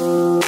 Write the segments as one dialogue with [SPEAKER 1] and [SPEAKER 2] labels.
[SPEAKER 1] Thank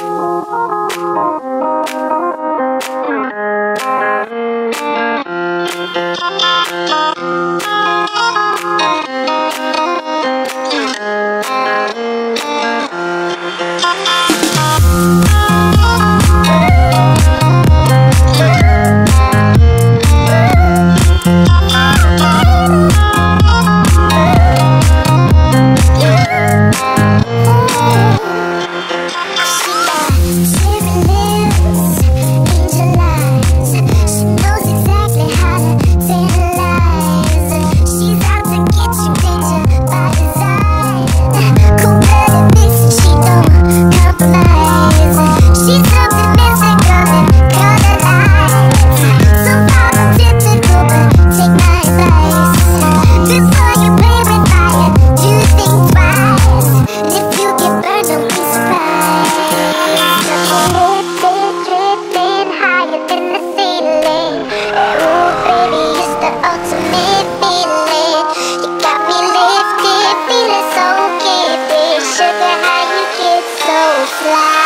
[SPEAKER 1] Wow.